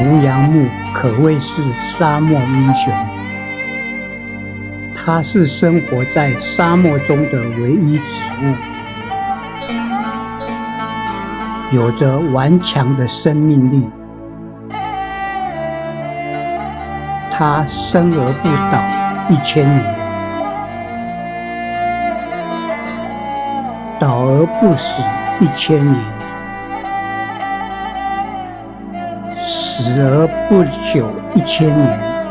木可谓是沙漠英雄。它是生活在沙漠中的唯一植物，有着顽强的生命力。它生而不倒一千年，倒而不死一千年，死而不朽一千年。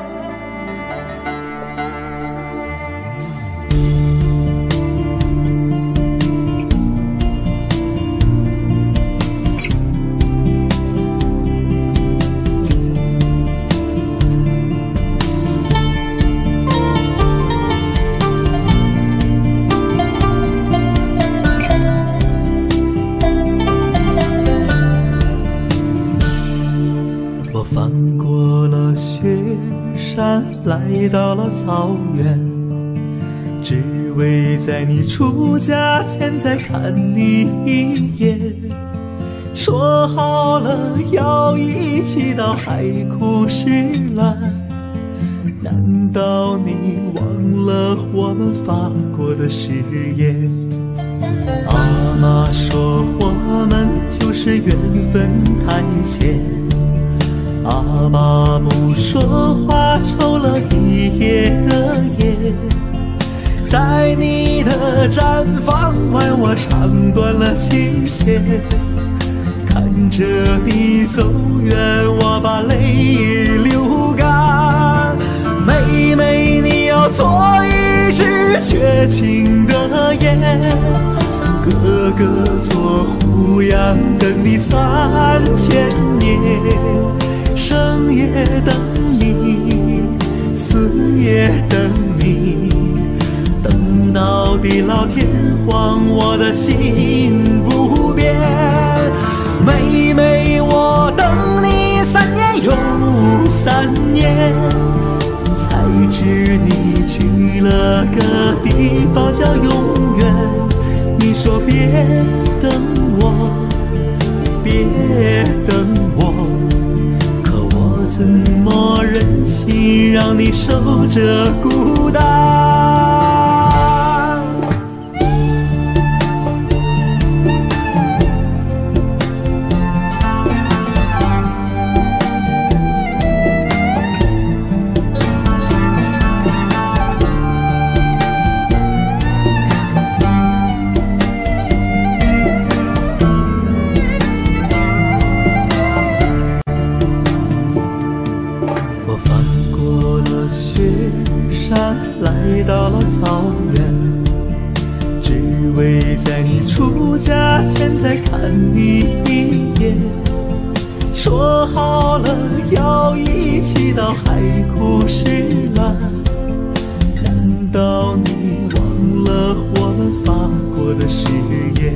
翻过了雪山来到了草原，只为在你出嫁前再看你一眼。说好了要一起到海枯石烂，难道你忘了我们发过的誓言？阿妈说我们就是缘分太浅。阿爸不说话，抽了一夜的烟，在你的毡房外，我唱断了琴弦。看着你走远，我把泪流干。妹妹，你要做一支绝情的雁，哥哥做胡杨，等你三千年。望，我的心不变。妹妹，我等你三年又三年，才知你去了个地方叫永远。你说别等我，别等我。怎么忍心让你守着孤到了草原，只为在你出嫁前再看你一眼。说好了要一起到海枯石烂，难道你忘了我们发过的誓言？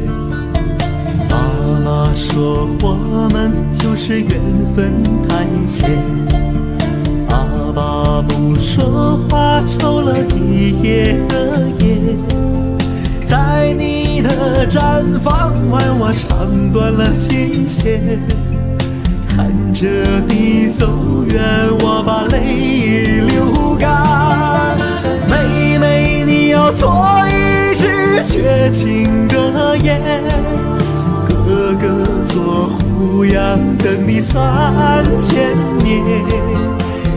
妈妈说我们就是缘分太浅，爸爸不说话愁。绽放完，我唱断了琴弦。看着你走远，我把泪流干。妹妹，你要做一只绝情的燕，哥哥做胡杨，等你三千年。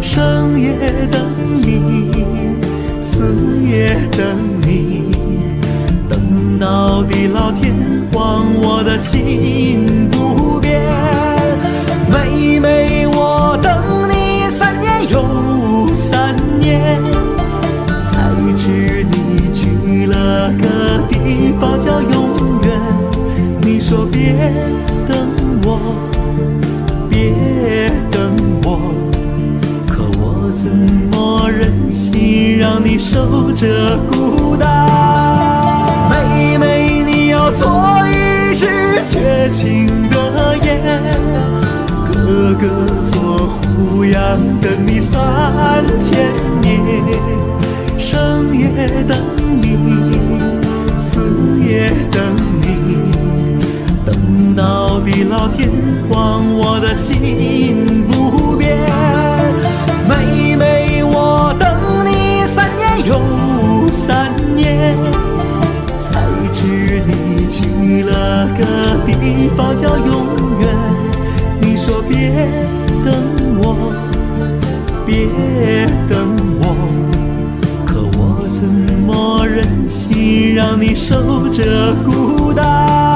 生也等你，死也等。到地老天荒我的心不变妹妹我等你三年又三年才知你去了个地方叫永远。你说别等我别等我可我怎么忍心让你守着孤单？做一只绝情的雁，哥哥做胡杨，等你三千年，生也等你，死也等你，等到地老天荒，我的心不变。妹妹，我等你三年又三年。地方叫永远你说别等我别等我可我怎么忍心让你守着孤单？